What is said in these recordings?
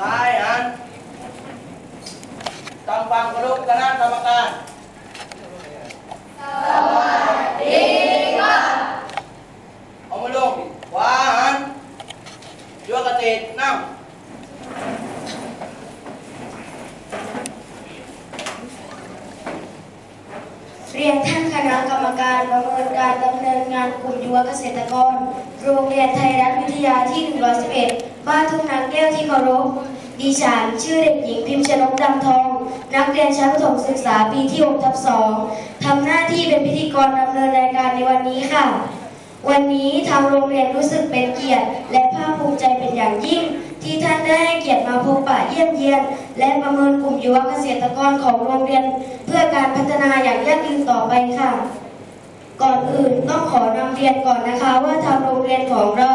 สายหันทำความเคารพคณะกรรมการเอามาลงขวาหันยัวกระติดนั่งเรียนท่านคณะกรรมการประเมินการดำเนินงานกลุ่มยุวเกษตรกร โรงเรียนไทยรัฐวิทยาที่ 111 บ้านทุ่งนางแก้วที่เคารพ ดิฉันชื่อเด็กหญิงพิมพ์ชนกดำทอง นักเรียนชั้นประถมศึกษาปีที่6ทับ2ทำหน้าที่เป็นพิธีกรดำเนินรายการในวันนี้ค่ะ วันนี้ทางโรงเรียนรู้สึกเป็นเกียรติ และภาคภูมิใจเป็นอย่างยิ่ง ที่ท่านได้ให้เกียรติมาพบปะเยี่ยมเยียน และประเมินกลุ่มยุวเกษตรกรของโรงเรียน เพื่อการพัฒนาอย่างยั่งยืนต่อไปค่ะก่อนอื่นต้องขอนำเรียนก่อนนะคะว่าทางโรงเรียนของเรา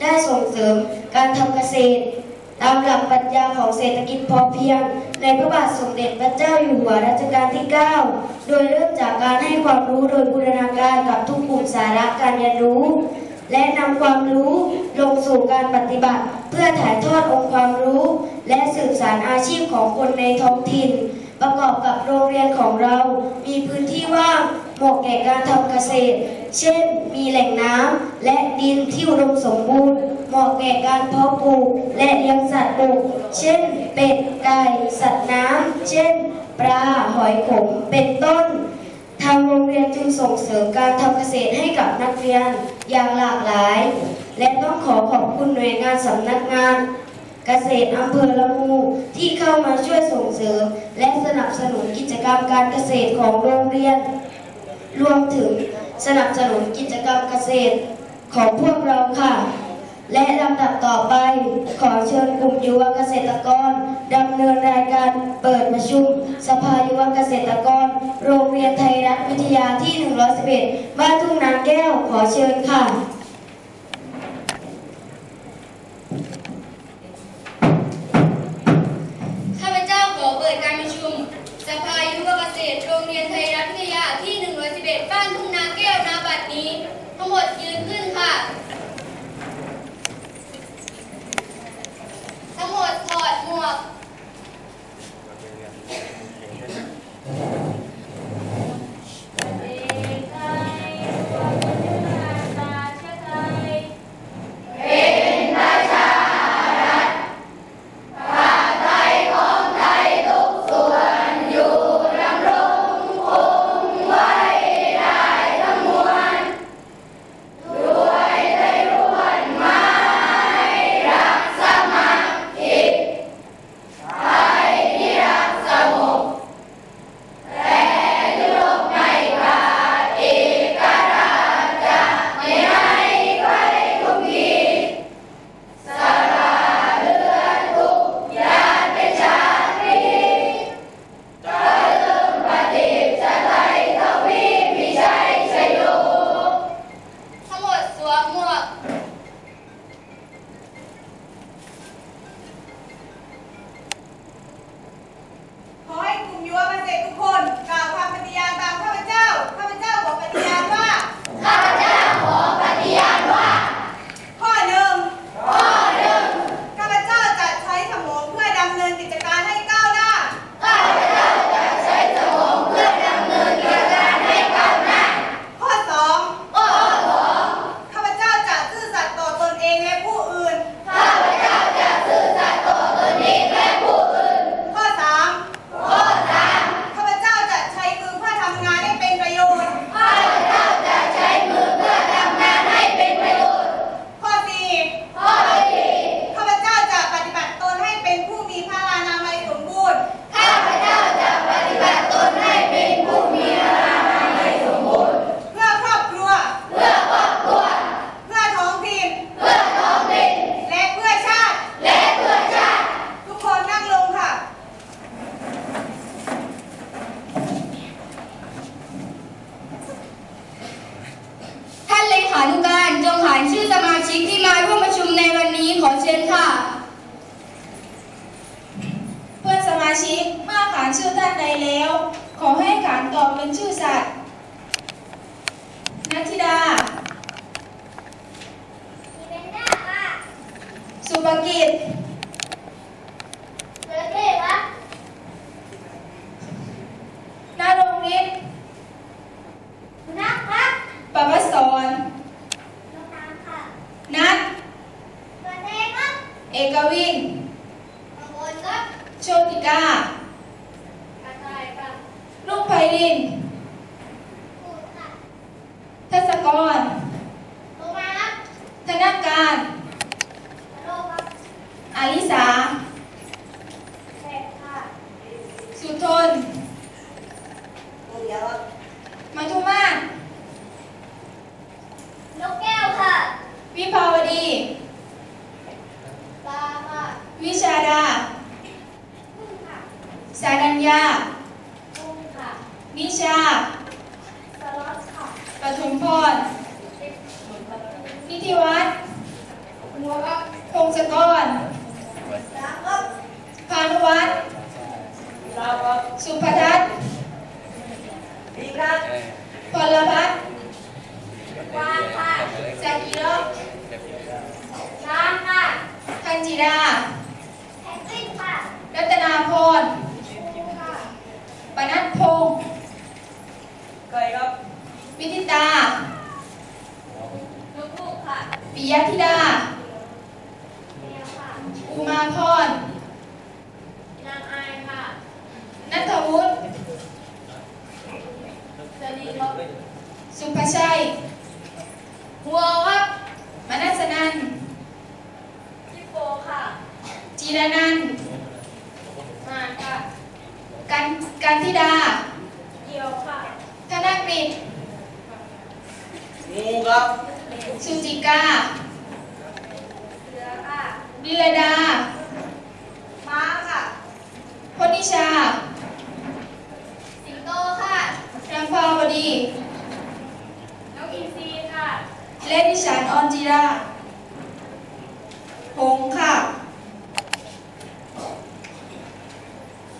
ได้ส่งเสริมการทำเกษตร ตามหลักปรัชญาของเศรษฐกิจพอเพียง ในพระบาทสมเด็จพระเจ้าอยู่หัวรัชกาลที่ 9 โดยเริ่มจากการให้ความรู้โดยบูรณาการกับทุกกลุ่มสาระการเรียนรู้ และนำความรู้ลงสู่การปฏิบัติ เพื่อถ่ายทอดองค์ความรู้ และสืบสานอาชีพของคนในท้องถิ่น ประกอบกับโรงเรียนของเรา มีพื้นที่ว่างเหมาะแก่การทำเกษตร เช่น มีแหล่งน้ำและดินที่อุดมสมบูรณ์ เหมาะแก่การเพาะปลูกและเลี้ยงสัตว์บกเช่น เป็ด ไก่ สัตว์น้ำเช่น ปลา หอยขม เป็นต้น ทางโรงเรียนจึงส่งเสริมการทำเกษตรให้กับนักเรียนอย่างหลากหลาย และต้องขอขอบคุณหน่วยงานสำนักงาน เกษตรอำเภอละงูที่เข้ามาช่วยส่งเสริม และสนับสนุนกิจกรรมการเกษตรของโรงเรียน รวมถึงสนับสนุนกิจกรรมเกษตรของพวกเราค่ะ และลำดับต่อไป ขอเชิญกลุ่มยุวเกษตรกรดำเนินรายการเปิดประชุม สภายุวเกษตรกร โรงเรียนไทยรัฐวิทยาที่ 111 บ้านทุ่งนาแก้วขอเชิญค่ะ ปิดการประชุมสภายุวเกษตรโรงเรียนไทยรัฐวิทยาที่ 111 บ้านทุ่งนาแก้วนาบัดนี้ ทั้งหมดยืนขึ้นค่ะ ทั้งหมด รนิธิวัฒน์หัวครับพงศกรสามครับพานุวัฒน์เราครับสุภทัศน์ดีครับพลพัฒน์วางค่ะสากิโรช้างค่ะคันจิราแพนกวินค่ะ รัตนาพรกุ้งค่ะปนัดพงศ์เคยครับ วิธิตานกลูกค่ะปิยธิดาแมวค่ะอุมาพรนางอายค่ะนัทวุฒิสลีครับสุภชัย หัวครับมนัสนันท์จิโปค่ะ จีรนันท์มานค่ะ กันกันธิดาเกี่ยวค่ะธนกฤษ งูครับสุจิกาเสือค่ะดิลดา ม้าค่ะพนิชา สิงโตค่ะรำพาวดีนกอินทรีค่ะและดิฉันออนจิราหงส์ค่ะ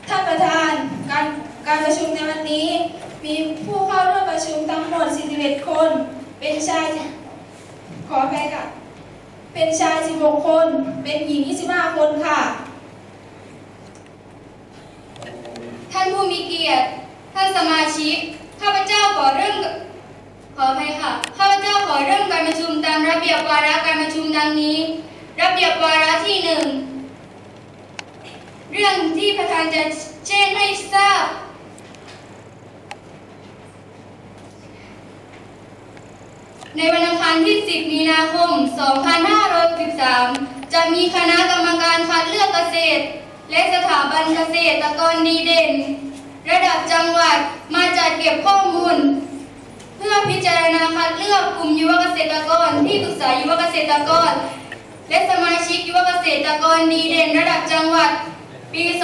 ท่านประธาน การการประชุมในวันนี้ มีผู้เข้าร่วมประชุมทั้งหมด 41 คน เป็นชายขออภัยค่ะ เป็นชาย 16 คน เป็นหญิง 25 คนค่ะ ท่านผู้มีเกียรติ ท่านสมาชิก ข้าพเจ้าขอเริ่มขออภัยค่ะ ข้าพเจ้าขอเริ่มการประชุมตามระเบียบวาระการประชุมดังนี้ ระเบียบวาระที่หนึ่ง เรื่องที่ประธานจะแจ้งให้ทราบ ในวันอังคารที่ 10 มีนาคม 2513จะมีคณะกรรมการคัดเลือกเกษตร และสถาบันเกษตรกรดีเด่น ระดับจังหวัดมาจัดเก็บข้อมูล เพื่อพิจารณาคัดเลือกกลุ่มยุวเกษตรกรที่ปรึกษายุวเกษตรกร และสมาชิกยุวเกษตรกรดีเด่น ระดับจังหวัดปี 2513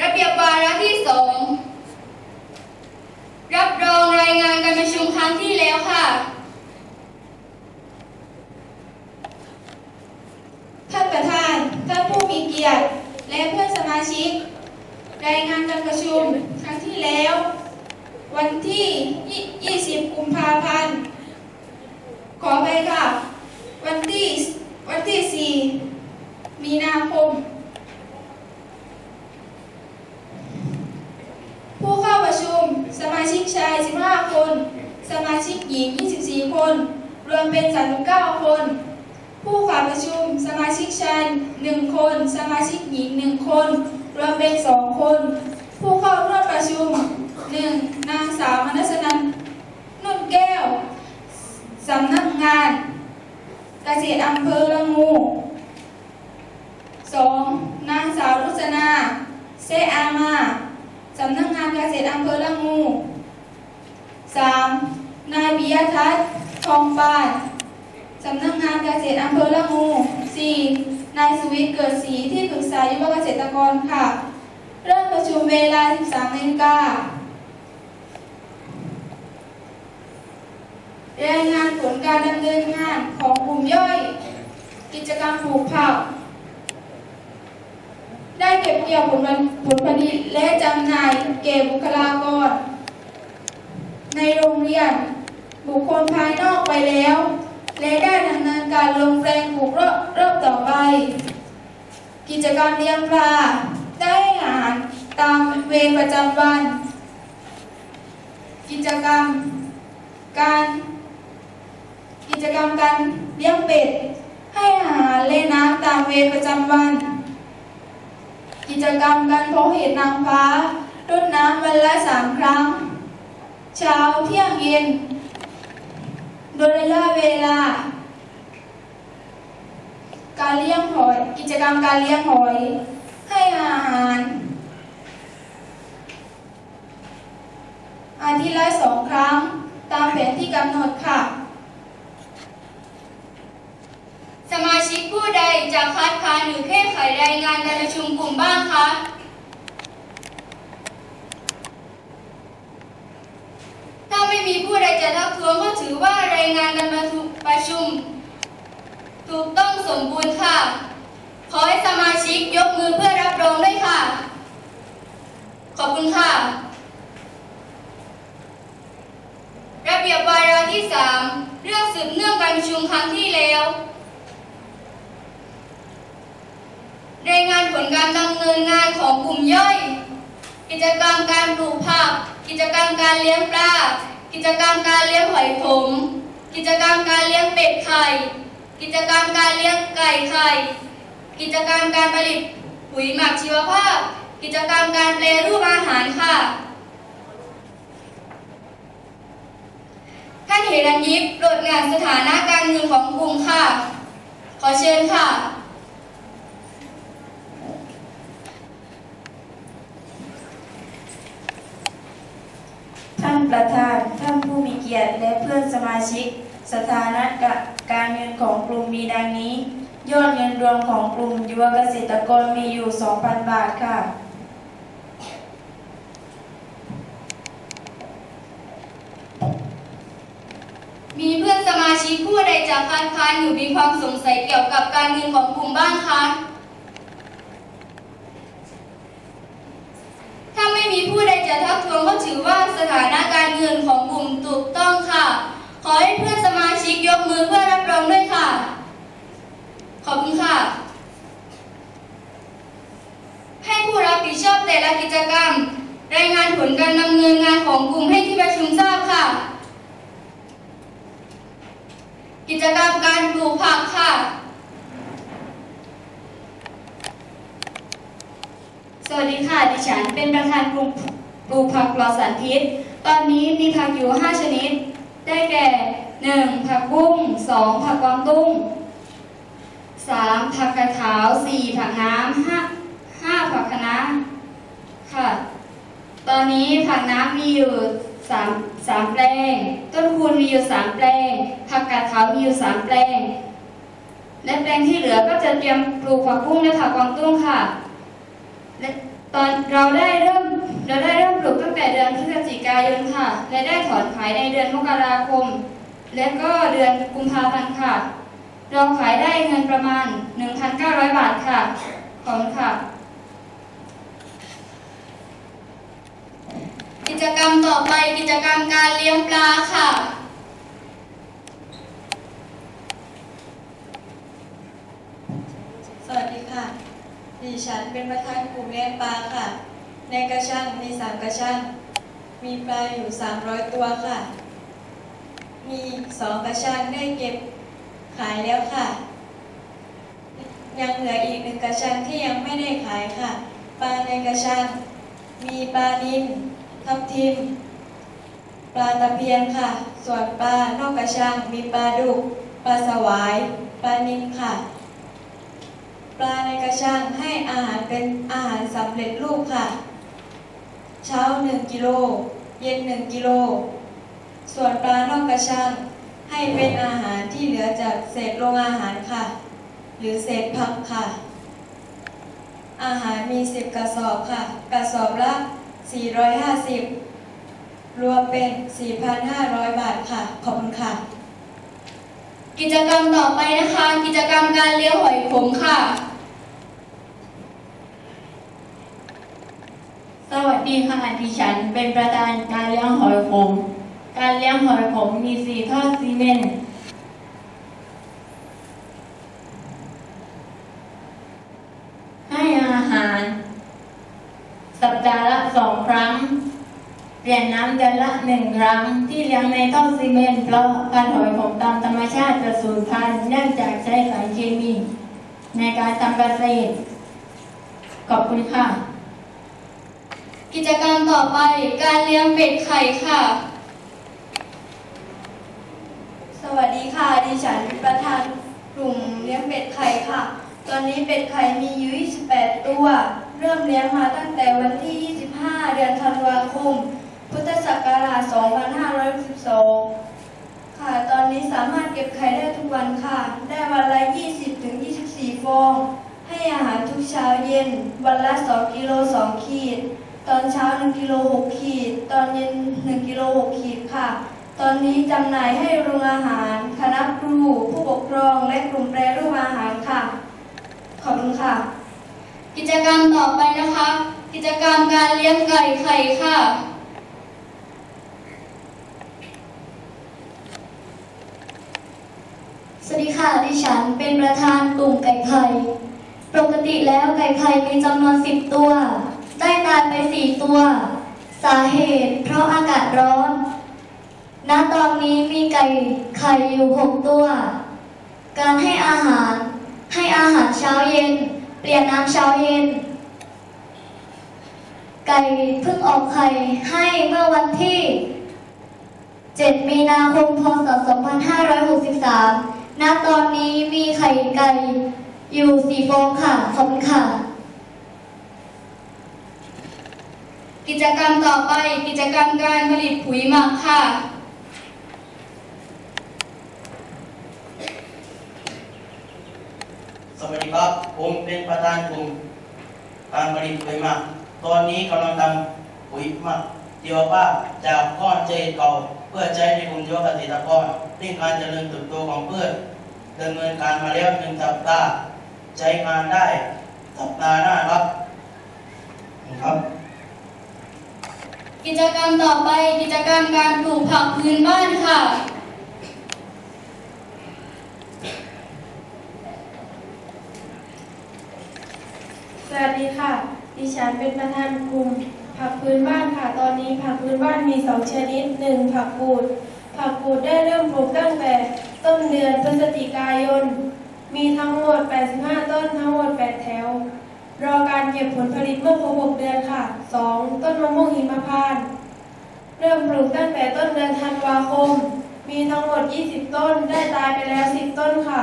ระเบียบวาระที่สอง รับรองรายงานการประชุมครั้งที่แล้วค่ะ ท่านประธาน ท่านผู้มีเกียรติ และเพื่อนสมาชิก รายงานการประชุมครั้งที่แล้ว วันที่ 20 กุมภาพันธ์ ขอไปค่ะ วันที่ วันที่ 4 มีนาคม ผู้ เข้าประชุม สมาชิกชาย 15 คน สมาชิกหญิง 24 คน รวมเป็น 39 คน ผู้ขาประชุม สมาชิกชาย 1 คน สมาชิกหญิง 1 คน รวมเป็น 2 คน ผู้เข้าร่วมประชุม 1. นางสาวมนัสนันนุ่นแก้ว สำนักงานเกษตรอำเภอละงู 2. นางสาวรุษนาเซอามา สำนักงานเกษตรอำเภอละงู 3. นายปิยทัศน์ทองปานสำนักงานเกษตรอำเภอละงู 4. นายสุวิทย์เกิดศรีที่ปรึกษายุวเกษตรกรค่ะ เริ่มประชุมเวลา 13นาฬิการายงานผลการดำเนินงานของกลุ่มย่อย กิจกรรมปลูกผัก ได้เก็บเกี่ยวผลผลผลิตและจำหน่ายแก่บุคลากร ในโรงเรียนบุคคลภายนอกไปแล้ว และได้ดำเนินการลงแปลงปลูกรอบรอบต่อไป กิจกรรมเลี้ยงปลาได้อาหารตามเวรประจำวัน กิจกรรมการกิจกรรมการเลี้ยงเป็ด ให้อาหารเล่นน้ำตามเวรประจำวัน กิจกรรมการพบเห็ดนางฟ้ารดน้ำวันละสามครั้ง เช้าเที่ยงเย็น โดยระยะเวลา การเลี้ยงหอย กิจกรรมการเลี้ยงหอย ให้อาหาร อาทิตย์ละสองครั้ง ตามแผนที่กำหนดค่ะ สมาชิกผู้ใดจะคัดค้านหรือแก้ไขรายงานการประชุมกลุ่มบ้างคะถ้าไม่มีผู้ใดจะทักท้วงก็ถือว่ารายงานการประชุม ถูกต้องสมบูรณ์ค่ะ ขอให้สมาชิกยกมือเพื่อรับรองด้วยค่ะ ขอบคุณค่ะ ระเบียบวาระที่ 3 เรื่องสืบเนื่องการประชุมครั้งที่แล้ว รายงานผลการดำเนินงานของกลุ่มย่อย กิจกรรมการปลูกผัก กิจกรรมการเลี้ยงปลา กิจกรรมการเลี้ยงหอยขม กิจกรรมการเลี้ยงเป็ดไข่ กิจกรรมการเลี้ยงไก่ไข่ กิจกรรมการผลิตปุ๋ยหมักชีวภาพ กิจกรรมการแปรรูปอาหารค่ะ ท่านเฮรัญยิปโปรดงานสถานะการเงินของกลุ่มค่ะ ขอเชิญค่ะ ท่าน ประธาน ท่านผู้มีเกียรติและเพื่อนสมาชิก สถานะการเงินของกลุ่มมีดังนี้ ยอดเงินรวมของกลุ่มยุวเกษตรกรมีอยู่ 2,000 บาทค่ะ มีเพื่อนสมาชิกผู้ใดจากคัดค้านหรือมีความสงสัยเกี่ยวกับการเงินของกลุ่มบ้างคะถ้าไม่มีผู้ใดจะทักท้วงก็ถือว่าสถานะินของกลุ่มถูกต้องค่ะ ขอให้เพื่อนสมาชิกยกมือเพื่อรับรองด้วยค่ะ ขอบคุณค่ะ ให้ผู้รับผิดชอบแต่ละกิจกรรม รายงานผลการดำเนินงานของกลุ่มให้ที่ประชุมทราบค่ะ กิจกรรมการปลูกผักค่ะสวัสดีค่ะ ดิฉันเป็นประธานกลุ่มปลูกผักปลอดสารพิษ ตอนนี้มีผักอยู่ 5 ชนิด ได้แก่ 1. ผักบุ้ง 2. ผักกวางตุ้ง 3. ผักกระขาว 4. ผักน้ำ 5. 5ผักคะน้าค่ะ ตอนนี้ผักน้ำมีอยู่3 3แปลง ต้นคูณมีอยู่ 3 แปลง ผักกาดขาวมีอยู่ 3 แปลง และแปลงที่เหลือก็จะเตรียมปลูกผักบุ้งและผักกวางตุ้งค่ะและ ตอนเราได้เริ่มเราได้เริ่มปลูกตั้งแต่เดือนพฤศจิกายนค่ะ และได้ถอนขายในเดือนมกราคม และก็เดือนกุมภาพันธ์ค่ะ เราขายได้เงินประมาณ 1,900 บาทค่ะ ขอบคุณค่ะ กิจกรรมต่อไปกิจกรรมการเลี้ยงปลาค่ะสวัสดีค่ะ ดิฉันเป็นประธานกลุ่มเลี้ยงปลาค่ะ ในกระชังมีสามกระชัง มีปลาอยู่ 300 ตัวค่ะ มีสองกระชังได้เก็บขายแล้วค่ะ ยังเหลืออีกหนึ่งกระชังที่ยังไม่ได้ขายค่ะ ปลาในกระชัง มีปลานิลทับทิม ปลาตะเพียนค่ะ ส่วนปลานอกกระชังมีปลาดุก ปลาสวาย ปลานิลค่ะ ปลาในกระชังให้อาหารเป็นอาหารสำเร็จรูปค่ะ เช้า 1 กิโล เย็น 1 กิโล ส่วนปลานอกกระชังให้เป็นอาหารที่เหลือจากเศษโรงอาหารค่ะ หรือเศษผักค่ะ อาหารมี 10 กระสอบค่ะ กระสอบละ 450 รวมเป็น 4,500 บาทค่ะ ขอบคุณค่ะกิจกรรมต่อไปนะคะ กิจกรรมการเลี้ยงหอยขมค่ะ สวัสดีค่ะดิฉันเป็นประธานการเลี้ยงหอยขม การเลี้ยงหอยขมมีสี่ท่อซีเมนต์ให้อาหาร สัปดาห์ละสองครั้ง เปลี่ยนน้ำเดือนละหนึ่งครั้ง ที่เลี้ยงในท่อซีเมนต์เพราะการหอยของตามธรรมชาติจะสูญพันธุ์เนื่องจากใช้สารเคมี ในการทำเกษตรขอบคุณค่ะ กิจกรรมต่อไปการเลี้ยงเป็ดไข่ค่ะ สวัสดีค่ะ ดิฉันประธานกลุ่มเลี้ยงเป็ดไข่ค่ะ ตอนนี้เป็ดไข่มีอยู่ 28 ตัว เริ่มเลี้ยงมาตั้งแต่วันที่ 25 เดือนธันวาคม พุทธศักราช 2512ค่ะ ตอนนี้สามารถเก็บไข่ได้ทุกวันค่ะ ได้วันละ 20-24 ฟอง ให้อาหารทุกเช้าเย็น วันละ 2 กิโล 2 ขีด ตอนเช้า1กิโล6ขีด ตอนเย็น1กิโล6ขีดค่ะ ตอนนี้จำหน่ายให้โรงอาหาร คณะครู ผู้ปกครอง และกลุ่มแปรรูปอาหารค่ะ ขอบคุณค่ะ กิจกรรมต่อไปนะคะ กิจกรรมการเลี้ยงไก่ไข่ค่ะสวัสดีค่ะ ดิฉันเป็นประธานกลุ่มไก่ไข่ ปกติแล้วไก่ไข่มีจำนวน 10 ตัว ได้ตายไป4ตัว สาเหตุเพราะอากาศร้อน ณ ตอนนี้มีไก่ไข่อยู่6ตัว การให้อาหาร ให้อาหารเช้าเย็น เปลี่ยนน้ำเช้าเย็น ไก่เพิ่งออกไข่ให้เมื่อวันที่ 7 มีนาคม พศ 2563 ณ ตอนนี้มีไข่ไก่อยู่สี่ฟองค่ะ ขอบคุณค่ะ กิจกรรมต่อไปกิจกรรมการผลิตปุ๋ยหมักค่ะ สวัสดีครับผมเป็นประธานกลุ่มการผลิตปุ๋ยหมัก ตอนนี้กำลังทำปุ๋ยหมักเดียวว่าจากก้อนเจเก่าเพื่อใช้ในกลุ่มยุวเกษตรกรเร่งการเจริญเติบโตของพืชดำเนินการมาแล้วหนึ่งสัปดาห์ใช้งานได้สัปดาห์หน้าครับครับ กิจกรรมต่อไปกิจกรรมการปลูกผักพื้นบ้านค่ะ สวัสดีค่ะ ดิฉันเป็นประธานกลุ่มผักพื้นบ้านค่ะ ตอนนี้ผักพื้นบ้านมีสองชนิดหนึ่งผักกูด ผักกูดได้เริ่มปลูกตั้งแต่ต้นเดือนพฤศจิกายน มีทั้งหมด 85 ต้นทั้งหมด 8 แถว รอการเก็บผลผลิตเมื่อครบ6เดือนค่ะ 2. ต้นมะม่วงหิมพานต์เริ่มปลูกตั้งแต่ต้นเดือนธันวาคม มีทั้งหมด 20 ต้นได้ตายไปแล้ว 10 ต้นค่ะ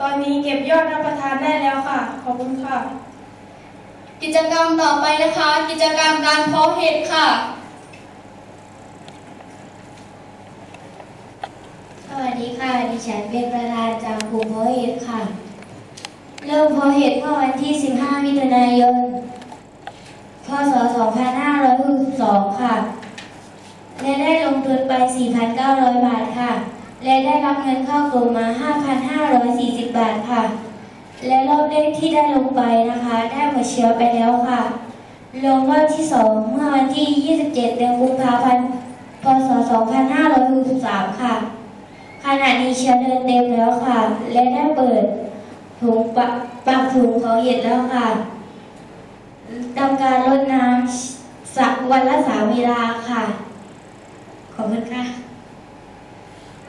ตอนนี้เก็บยอดรับประทานได้แล้วค่ะ ขอบคุณค่ะ กิจกรรมต่อไปนะคะ กิจกรรมการเพาะเห็ดค่ะสวัสดีค่ะ ดิฉันเป็นประธานจากกลุ่มเพาะเห็ดค่ะ เริ่มเพาะเห็ดเมื่อวันที่ 15 มิถุนายน พศ 2562 ค่ะ และได้ลงทุนไป 4,900 บาทค่ะ และได้รับเงินเข้ากลุ่มมา 5,540 บาทค่ะ และรอบแรกที่ได้ลงไปนะคะ ได้หมดเชื้อไปแล้วค่ะ ลงรอบที่ 2 เมื่อวันที่ 27 เดือนกุมภาพันธ์ พศ 2563 ค่ะขณะนี้เชื้อเดินเต็มแล้วค่ะ และได้เปิด ถุงปะปากถุงของเห็ดแล้วค่ะทำการลดน้ำสักวันละสามเวลาค่ะ ขอบคุณค่ะ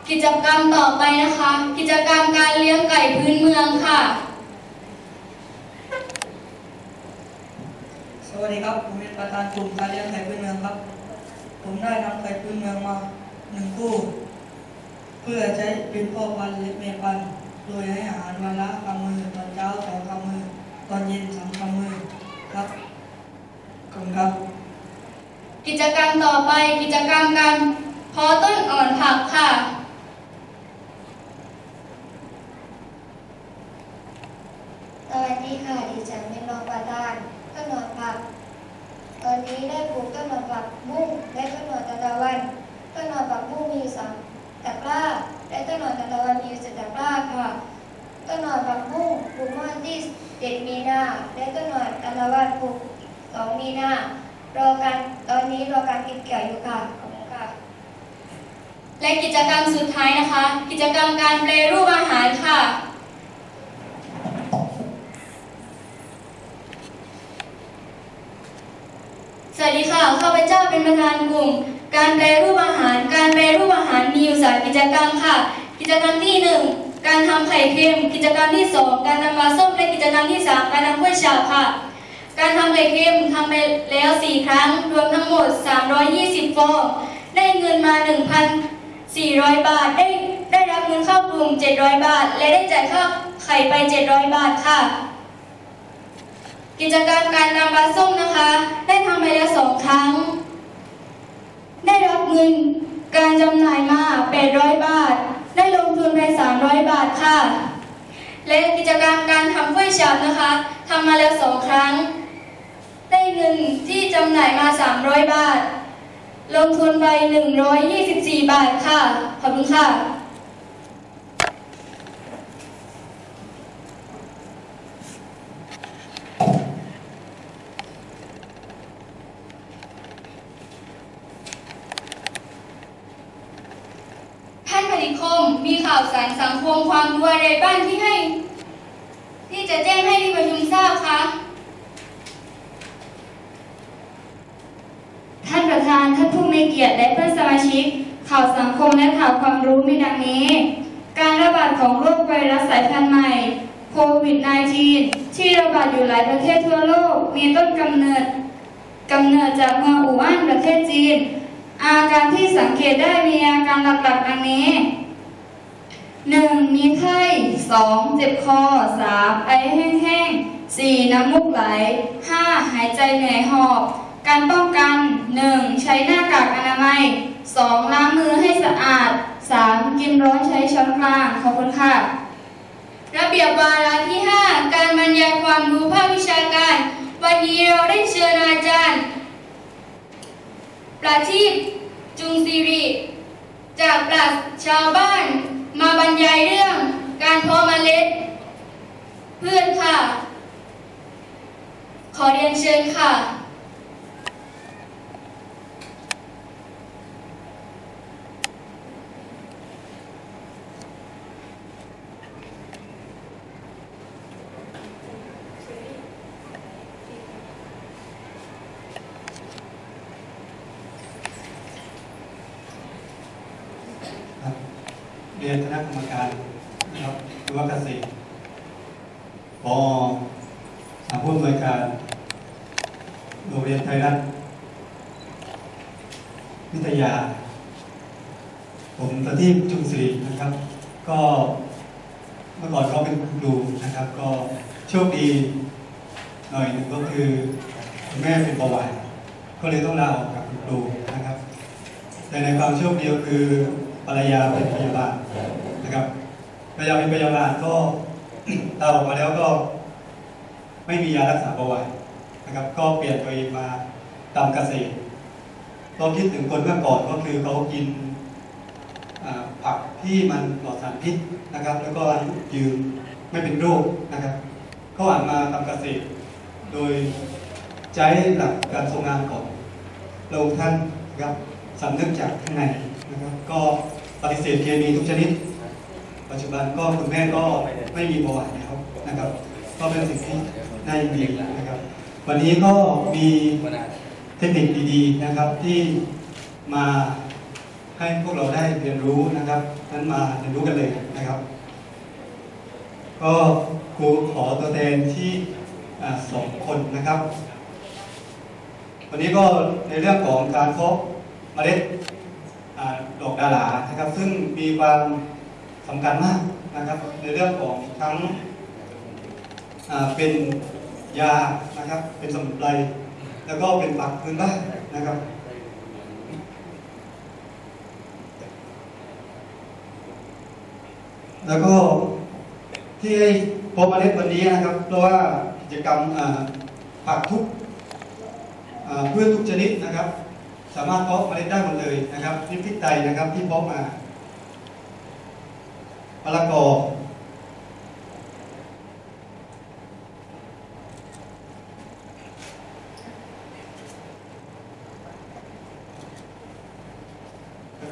กิจกรรมต่อไปนะคะ กิจกรรมการเลี้ยงไก่พื้นเมืองค่ะ สวัสดีครับผมเป็นประธานกลุ่มการเลี้ยงไก่พื้นเมืองครับ ผมได้นำไก่พื้นเมืองมาหนึ่งคู่ เพื่อใช้เป็นพ่อพันธุ์และแม่พันธุ์ โดยให้อาหารวันละคำมือตอนเช้าสองคำมือตอนเย็นสามคำมือครับขอบคุณครับ กิจกรรมต่อไปกิจกรรมการเพาะต้นอ่อนผักค่ะ สวัสดีค่ะ ดิฉันเป็นรองประธานต้นหนอนผัก ตอนนี้ได้ปลูกต้นหนอนผักบุ้งและต้นหนอนตะตะวัน ต้นหนอนผักบุ้งมีอยู่สามตะกร้า และต้นหนอนตะตะวันมีอยู่สิบตะกร้าค่ะ ต้นหนอนผักบุ้งปลูกเมื่อวันที่เจ็ดมีนา และต้นหนอนตะตะวันปลูกสองมีนา รอการตอนนี้รอการเก็บเกี่ยวอยู่ค่ะ ขอบคุณค่ะ และ กิจกรรมสุดท้ายนะคะ กิจกรรมการแปรรูปอาหารค่ะ สวัสดีค่ะ ข้าพเจ้าเป็นประธานกลุ่ม การแปรรูปอาหาร การแปรรูปอาหารมีอยู่สามกิจกรรมค่ะ กิจกรรมที่หนึ่งการทำไข่เค็ม กิจกรรมที่สองการทำปลาส้ม และกิจกรรมที่สามการทำกล้วยฉาบค่ะ การทำไข่เค็มทำไปแล้วสี่ครั้ง รวมทั้งหมด 320 ฟองได้เงินมา 400 บาทได้ได้รับเงินเข้ากลุ่ม 700 บาท และได้จ่ายค่าไข่ไป 700 บาทค่ะ กิจกรรมการนำปลาส้มนะคะ ได้ทำไปแล้วสองครั้ง ได้รับเงินการจำหน่ายมา 800 บาท ได้ลงทุนไป 300 บาทค่ะ และกิจกรรมการทำกล้วยฉาบนะคะทำมาแล้วสองครั้ง ได้เงินที่จำหน่ายมา 300 บาท ลงทุนไป124 บาทค่ะ ขอบคุณค่ะท่านผลิตคมมีข่าวสารสังคมความรู้อะไรบ้างที่ให้ ที่จะแจ้งให้ที่ประชุมทราบคะ ท่าน ประธานท่านผู้มีเกียรติและเพื่อนสมาชิก ข่าวสังคมและข่าวความรู้มีดังนี้ การระบาดของโรคไวรัสสายพันธุ์ใหม่โควิด -19 ที่ระบาดอยู่หลายประเทศทั่วโลก มีต้นกำเนิดกำเนิดจากเมืองอู่ฮั่นประเทศจีน อาการที่สังเกตได้มีอาการหลักๆดังนี้ 1. มีไข้ 2. เจ็บคอ 3. ไอแห้งๆ 4. น้ำมูกไหล 5. หายใจเหนื่อยหอบ การป้องกัน 1. ใช้หน้ากากอนามัย 2. ล้างมือให้สะอาด 3. กินร้อนใช้ช้อนกลาง ขอบคุณค่ะ ระเบียบวาระที่ 5 การบรรยายความรู้ภาควิชาการ วันนี้เราได้เชิญอาจารย์ ประทีปจุงศิริจากปราชชาวบ้าน มาบรรยายเรื่องการเพาะเมล็ดพืชค่ะ ขอเรียนเชิญค่ะ ครับเรียนคณะกรรมการนะครับรั้วเกษตรปอสามผู้อำนวยการ โรงเรียนไทยรัฐวิทยา ผมประทีปจุงศรีนะครับ ก็เมื่อก่อนเขาเป็นครูนะครับ ก็โชคดีหน่อยหนึ่งก็คือคุณแม่เป็นเบาหวานก็เลยต้องลาออกจากคุณครูนะครับ แต่ในความโชคดีก็คือภรรยาเป็นพยาบาลนะครับภรรยาเป็นพยาบาลก็ตาออกมาแล้วก็ ไม่มียารักษาเบาหวาน นะครับก็เปลี่ยนตัวเองมาทำเกษตรก็คิดถึงคนเมื่อก่อนก็คือเขากินผักที่มันปลอดสารพิษนะครับ แล้วก็อายุยืนไม่เป็นโรคนะครับเขาหันมาทำเกษตร โดยใช้หลักการทรงงานของพระองค์ท่านนะครับสำนึกจากข้างในนะครับก็ปฏิเสธเคมีทุกชนิด ปัจจุบันก็คุณแม่ก็ไม่มีเบาหวานแล้วนะครับ ก็เป็นสิ่งที่น่ายินดีนะครับ วันนี้ก็มีเทคนิคดีๆนะครับที่มาให้พวกเราได้เรียนรู้นะครับนั้นมาเรียนรู้กันเลยนะครับ ก็ครูขอตัวแทนที่สองคนนะครับ วันนี้ก็ในเรื่องของการเพาะเมล็ดดอกดารานะครับ ซึ่งมีความสำคัญมากนะครับ ในเรื่องของทั้งเป็น ยานะครับ เป็นสมุนไพรแล้วก็เป็นผักพื้นบ้านนะครับแล้วก็ที่ให้พบเล็ดวันนี้นะครับ เพราะว่ากิจกรรมผักทุกอ่าพืชทุกชนิดนะครับ สามารถเพาะเมล็ดได้หมดเลยนะครับนี่พริกไทยนะครับที่เพาะมามะละกอแ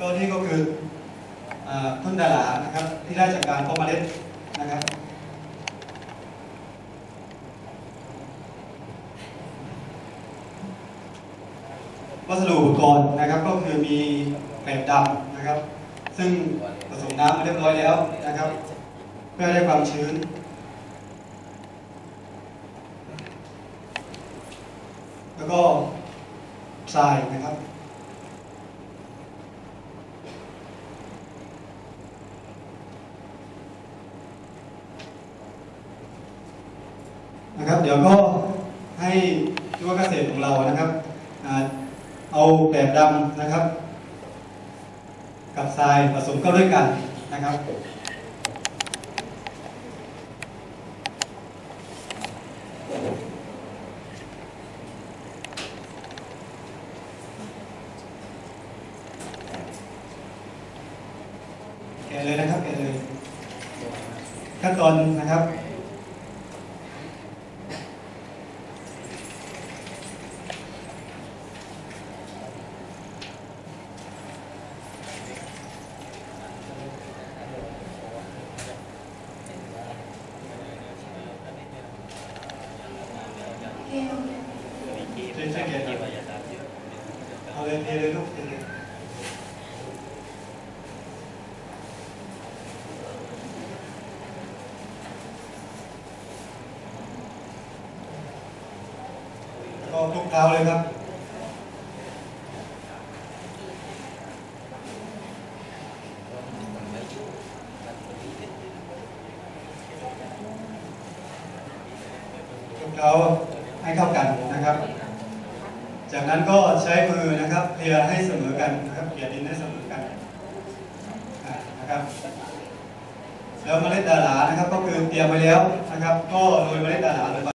ก็นี่ก็คือต้นดารานะครับที่ได้จากการเพาะเมล็ดนะครับวัสดุอุปกรณ์นะครับก็คือมีแบบดำนะครับ ซึ่งผสมน้ำมาเรียบร้อยแล้วนะครับ เพื่อให้ได้ความชื้น แล้วก็ทรายนะครับ นะครับ เดี๋ยวก็ให้ยุวเกษตรของเรานะครับเอาแบบดำนะครับ กับทรายผสมเข้าด้วยกันนะครับแกเลยนะครับแกเลยขั้นตอนนะครับ ช่วยช่วยแกะหน่อยเอาเลยเทเลยลูกเทเลย ลุกเคล้าเลยครับลุกเคล้าให้เข้ากันนะครับ จากนั้นก็ใช้มือนะครับเคลียร์ให้เสมอกันนะครับเคลียร์ดินให้เสมอกันนะครับแล้วเมล็ดดาหลานะครับ ก็คือเตรียมไว้แล้วนะครับ ก็โรยเมล็ดดาหลา